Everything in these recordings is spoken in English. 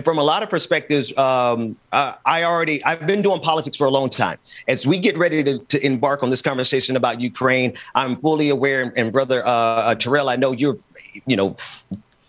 And from a lot of perspectives, um, uh, I already I've been doing politics for a long time. As we get ready to, to embark on this conversation about Ukraine, I'm fully aware, and brother uh, uh, Terrell, I know you're, you know,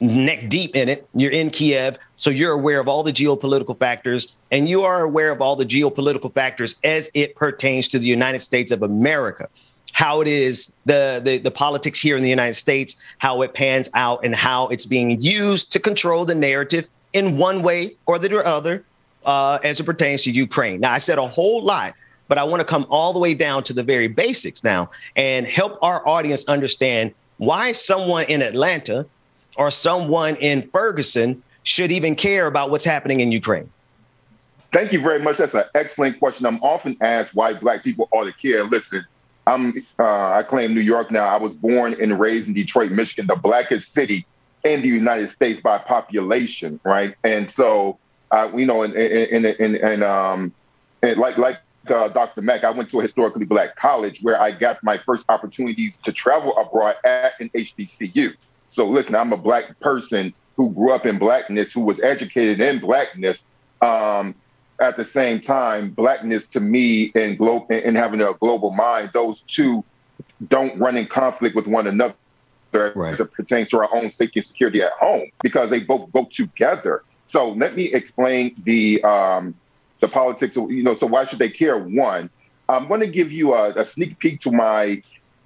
neck deep in it. You're in Kiev, so you're aware of all the geopolitical factors, and you are aware of all the geopolitical factors as it pertains to the United States of America. How it is the, the the politics here in the United States, how it pans out, and how it's being used to control the narrative in one way or the other uh, as it pertains to Ukraine. Now, I said a whole lot, but I want to come all the way down to the very basics now and help our audience understand why someone in Atlanta or someone in Ferguson should even care about what's happening in Ukraine? Thank you very much. That's an excellent question. I'm often asked why Black people ought to care. Listen, I'm uh, I claim New York now. I was born and raised in Detroit, Michigan, the blackest city in the United States by population, right? And so, uh, know, and and and, um, like like uh, Dr. Mack, I went to a historically black college where I got my first opportunities to travel abroad at an HBCU. So listen, I'm a black person who grew up in blackness, who was educated in blackness. Um, at the same time, blackness to me and glo- and having a global mind, those two don't run in conflict with one another right. as it pertains to our own safety and security at home because they both go together. So let me explain the um, the politics. Of, you know, so why should they care? One, I'm going to give you a, a sneak peek to my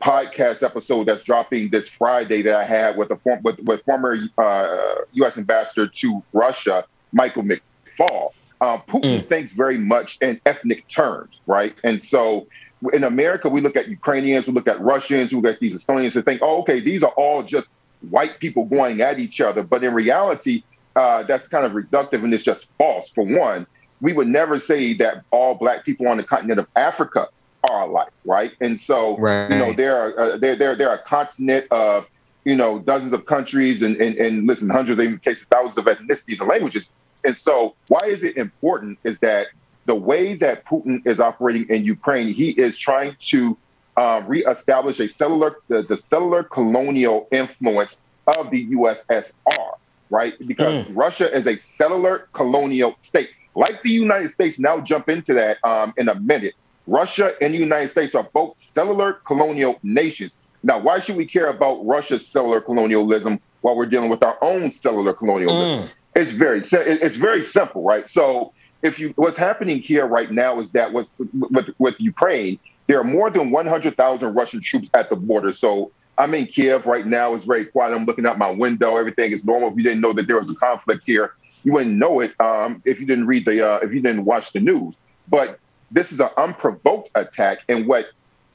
podcast episode that's dropping this Friday that I had with a form, with, with former uh, U.S. ambassador to Russia, Michael McFaul. Uh, Putin mm. thinks very much in ethnic terms, right? And so in America, we look at Ukrainians, we look at Russians, we look at these Estonians and think, oh, okay, these are all just white people going at each other. But in reality, uh, that's kind of reductive and it's just false. For one, we would never say that all black people on the continent of Africa are alike, right? And so, right. you know, there are uh, there there there are a continent of you know dozens of countries and and, and listen, hundreds, even cases, thousands of ethnicities and languages. And so, why is it important? Is that the way that Putin is operating in Ukraine, he is trying to uh, reestablish a settler the, the settler colonial influence of the USSR, right? Because mm. Russia is a settler colonial state. Like the United States, now jump into that um, in a minute. Russia and the United States are both settler colonial nations. Now, why should we care about Russia's settler colonialism while we're dealing with our own settler colonialism? Mm. It's very it's very simple, right? So, if you what's happening here right now is that with with, with Ukraine, there are more than 100,000 Russian troops at the border. So, I'm in Kiev right now. It's very quiet. I'm looking out my window. Everything is normal. If you didn't know that there was a conflict here, you wouldn't know it um, if you didn't read the uh, if you didn't watch the news. But this is an unprovoked attack. And what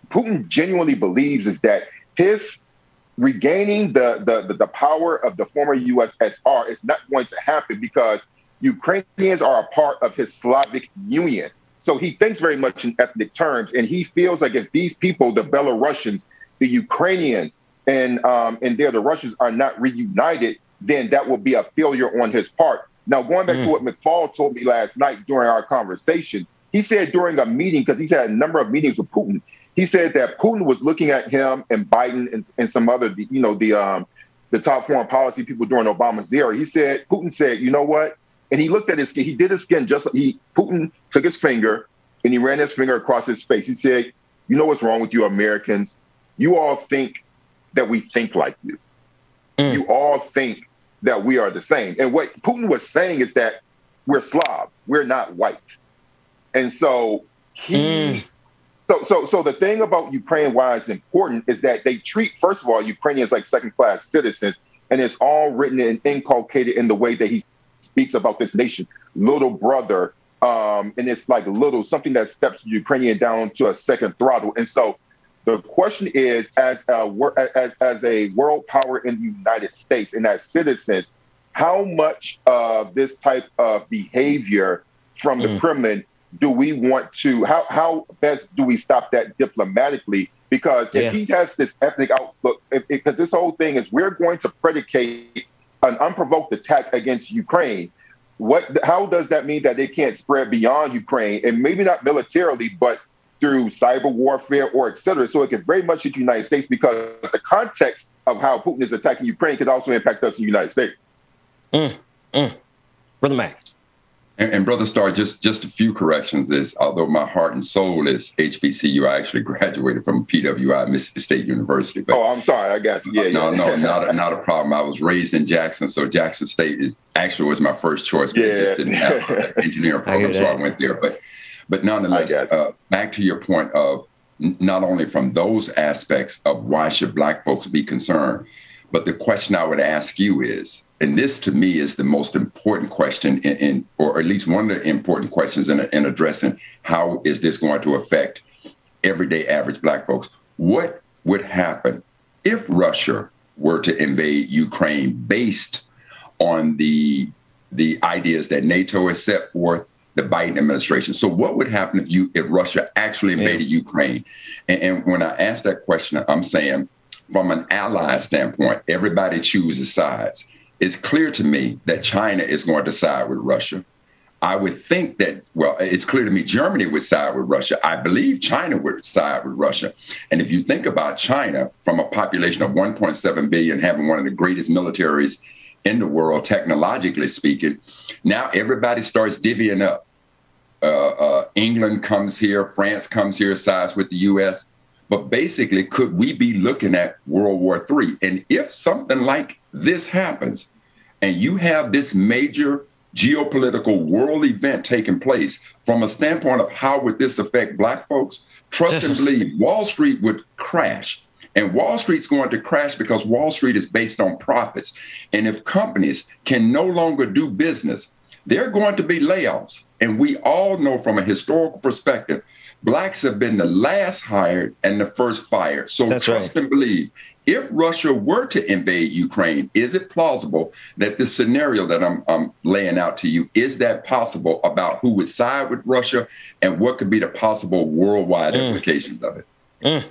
Putin genuinely believes is that his regaining the, the, the, power of the former USSR is not going to happen because Ukrainians are a part of his Slavic Union. So he thinks very much in ethnic terms, and he feels like if these people, the Belarusians, the Ukrainians, and um, and they're the Russians are not reunited, then that will be a failure on his part. Now, going back mm. to what McFaul told me last night during our conversation, he said during a meeting, because he's had a number of meetings with Putin, he said that Putin was looking at him and Biden and, and some other, you know, the um, the top foreign policy people during Obama's era. He said, Putin said, you know what? And he looked at his skin. He did his skin just like he, Putin took his finger and he ran his finger across his face. He said, you know what's wrong with you Americans? You all think that we think like you. Mm. You all think that we are the same. And what Putin was saying is that we're Slav, we're not white. And so he mm. so so so the thing about Ukraine why it's important is that they treat first of all Ukrainians like second class citizens, and it's all written and inculcated in the way that he speaks about this nation, little brother. Um, and it's like little something that steps Ukrainian down to a second throttle. And so the question is, as a, as, as a world power in the United States and as citizens, how much of this type of behavior from the mm. Kremlin do we want to how how best do we stop that diplomatically? Because yeah. if he has this ethnic outlook, because this whole thing is we're going to predicate an unprovoked attack against Ukraine. What how does that mean that they can't spread beyond Ukraine and maybe not militarily, but through cyber warfare or et cetera. So it could very much hit the United States because the context of how Putin is attacking Ukraine could also impact us in the United States. Mm, mm. Brother Mack. And, and, brother Starr, just just a few corrections. Is although my heart and soul is HBCU, I actually graduated from PWI, Mississippi State University. But, oh, I'm sorry, I got you. Yeah, no, yeah. no, not a, not a problem. I was raised in Jackson, so Jackson State is actually was my first choice. But yeah. just didn't have an engineering program, I so I went there. But but nonetheless, uh, back to your point of not only from those aspects of why should Black folks be concerned, but the question I would ask you is and this to me is the most important question in, in or at least one of the important questions in, in addressing how is this going to affect everyday average black folks? What would happen if russia were to invade ukraine based on the the ideas that nato has set forth the biden administration? So what would happen if you if russia actually invaded yeah. ukraine? And, and when i ask that question i'm saying from an ally standpoint everybody chooses sides it's clear to me that China is going to side with Russia. I would think that, well, it's clear to me Germany would side with Russia. I believe China would side with Russia. And if you think about China from a population of 1.7 billion, having one of the greatest militaries in the world, technologically speaking, now everybody starts divvying up. Uh, uh, England comes here, France comes here, sides with the US. But basically, could we be looking at World War III? And if something like this happens, and you have this major geopolitical world event taking place from a standpoint of how would this affect black folks trust and believe wall street would crash. And wall street's going to crash because wall street is based on profits. And if companies can no longer do business there are going to be layoffs. And we all know from a historical perspective blacks have been the last hired and the first fired so That's trust right. and believe if Russia were to invade Ukraine, is it plausible that the scenario that I'm, I'm, laying out to you is that possible about who would side with Russia and what could be the possible worldwide mm. implications of it? Mm.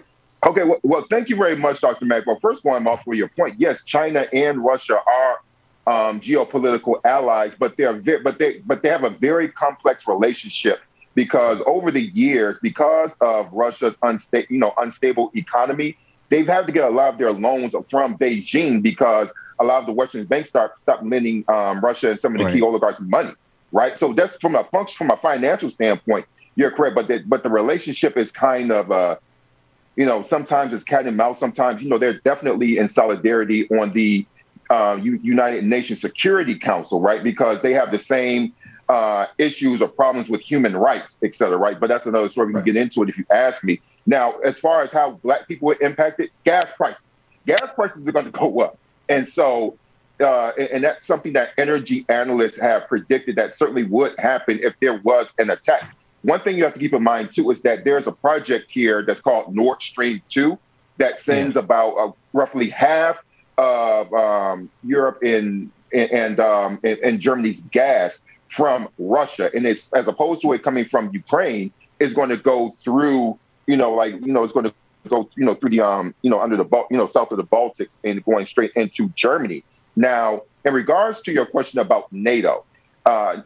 Okay, well, well, thank you very much, Dr. Mack. Well, first going off for your point, yes, China and Russia are um, geopolitical allies, but they're ve- but they but they have a very complex relationship because over the years, because of Russia's unstable you know unstable economy they've had to get a lot of their loans from Beijing because a lot of the Western banks start stop lending um, Russia and some of the right. key oligarchs money, right? So that's from a function from a financial standpoint, you're correct. But the, but the relationship is kind of uh, you know, sometimes it's cat and mouse. Sometimes you know they're definitely in solidarity on the uh, U- United Nations Security Council, right? Because they have the same uh, issues or problems with human rights, et cetera, right? But that's another story. We can get into it if you ask me. Now, as far as how black people were impacted, gas prices. Gas prices are going to go up. And so, uh, and that's something that energy analysts have predicted that certainly would happen if there was an attack. One thing you have to keep in mind, too, is that there's a project here that's called Nord Stream 2 that sends yeah. about uh, roughly half of um, Europe and, and, um, and Germany's gas from Russia. And it's as opposed to it coming from Ukraine, is going to go through you know, like, you know, it's going to go, you know, through the, um, you know, under the, you know, south of the Baltics and going straight into Germany. Now, in regards to your question about NATO, uh,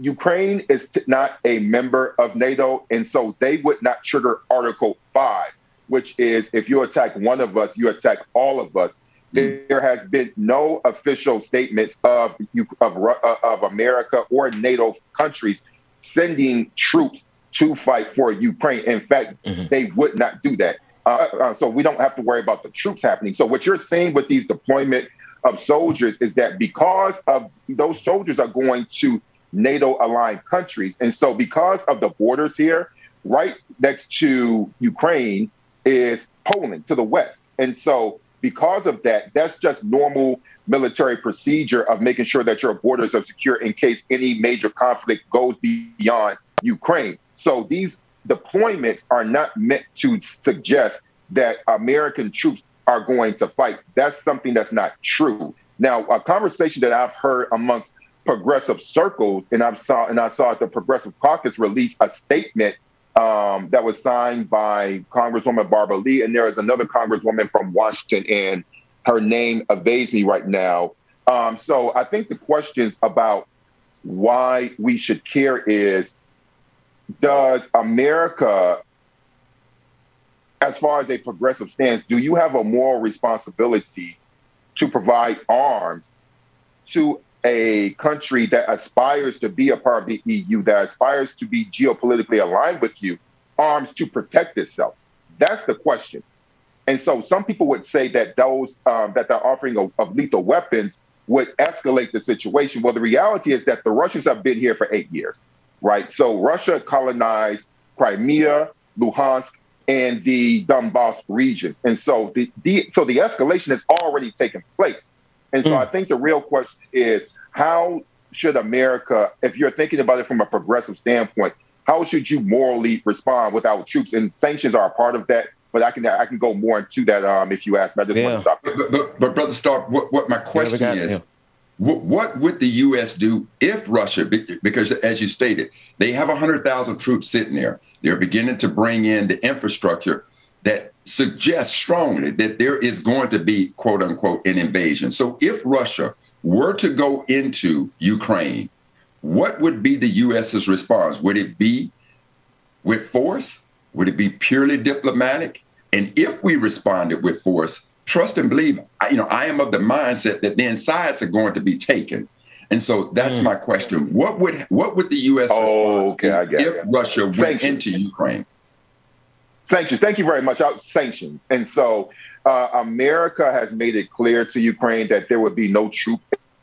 Ukraine is not a member of NATO, and so they would not trigger Article 5, which is if you attack one of us, you attack all of us. There has been no official statements of, of, uh, of America or NATO countries sending troops to fight for Ukraine. In fact, mm-hmm. they would not do that. Uh, uh, so we don't have to worry about the troops happening. So what you're seeing with these deployment of soldiers is that because of those soldiers are going to NATO aligned countries, and so because of the borders here, right next to Ukraine is Poland to the west, and so because of that, that's just normal military procedure of making sure that your borders are secure in case any major conflict goes beyond Ukraine. So these deployments are not meant to suggest that American troops are going to fight. That's something that's not true. Now, a conversation that I've heard amongst progressive circles, and I saw and I saw the Progressive Caucus release a statement um, that was signed by Congresswoman Barbara Lee, and there is another Congresswoman from Washington, and her name evades me right now. Um, so I think the questions about why we should care is does America, as far as a progressive stance, do you have a moral responsibility to provide arms to a country that aspires to be a part of the EU, that aspires to be geopolitically aligned with you, arms to protect itself? That's the question. And so some people would say that those um, that the offering of, of, lethal weapons would escalate the situation. Well, the reality is that the Russians have been here for eight years, right? So Russia colonized Crimea, Luhansk, and the Donbass regions, and so the, the so the escalation has already taken place. And so mm. I think the real question is how should America, if you're thinking about it from a progressive standpoint, how should you morally respond without troops? And sanctions are a part of that. But I can I can go more into that um, if you ask me. I just yeah. want to stop. But, but, but, brother Stark, what, what my question yeah, is, yeah. what, what would the U.S. do if Russia, because as you stated, they have hundred thousand troops sitting there. They're beginning to bring in the infrastructure that suggests strongly that there is going to be quote unquote an invasion. So if Russia were to go into Ukraine, what would be the U.S.'s response? Would it be with force? Would it be purely diplomatic? And if we responded with force, trust and believe, you know, I am of the mindset that then sides are going to be taken. And so that's mm. my question. What would what would the U.S. Oh, okay, if it. Russia went into Ukraine? Sanctions. Thank you very much. Out sanctions. And so uh, America has made it clear to Ukraine that there would be no troop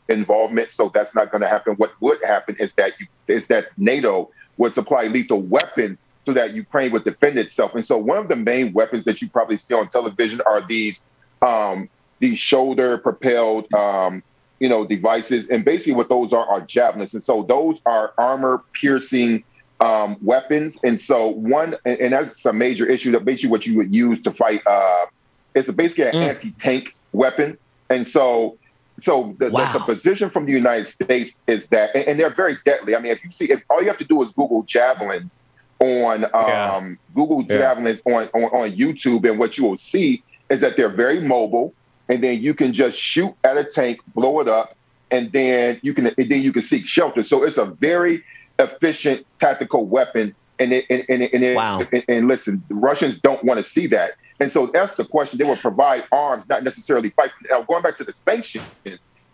involvement. So that's not going to happen. What would happen is that you, is that NATO would supply lethal weapons so that Ukraine would defend itself. And so one of the main weapons that you probably see on television are these um, these shoulder propelled um, you know devices, and basically what those are are javelins. And so those are armor piercing um, weapons. And so one, and, and, that's a major issue. That basically what you would use to fight. Uh, it's basically an mm. anti tank weapon. And so so the, wow. the, the, position from the United States is that, and, and, they're very deadly. I mean, if you see, if all you have to do is Google javelins, on um, yeah. Google Javelins yeah. on, on, on YouTube, and what you will see is that they're very mobile, and then you can just shoot at a tank, blow it up, and then you can and then you can seek shelter. So it's a very efficient tactical weapon. And it, and, and, and, wow. and, and listen, the Russians don't want to see that. And so that's the question. They will provide arms, not necessarily fight. Now, going back to the sanctions,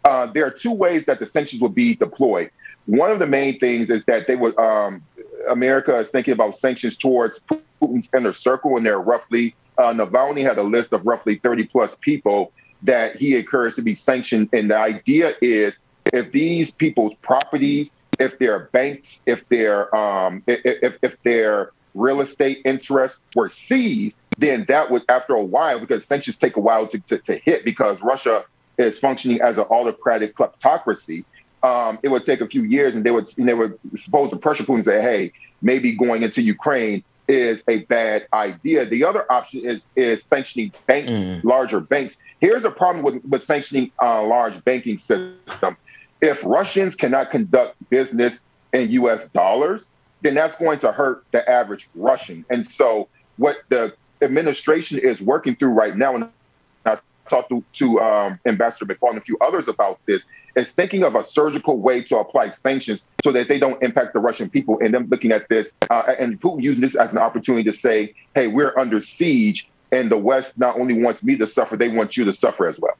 uh, there are two ways that the sanctions will be deployed. One of the main things is that they would um, America is thinking about sanctions towards Putin's inner circle, and there are roughly uh, Navalny had a list of roughly 30 plus people that he encouraged to be sanctioned. And the idea is if these people's properties, if their banks, if their um, if, if their real estate interests were seized, then that would, after a while, because sanctions take a while to, to, to hit because Russia is functioning as an autocratic kleptocracy um, it would take a few years, and they would and they would suppose to pressure Putin and say, "Hey, maybe going into Ukraine is a bad idea." The other option is is sanctioning banks, mm. larger banks. Here's a problem with with sanctioning uh, large banking systems. If Russians cannot conduct business in U.S. dollars, then that's going to hurt the average Russian. And so, what the administration is working through right now, and I talked to, to um, Ambassador McFaul and a few others about this, is thinking of a surgical way to apply sanctions so that they don't impact the Russian people. And them looking at this uh, and Putin using this as an opportunity to say, hey, we're under siege. And the West not only wants me to suffer, they want you to suffer as well.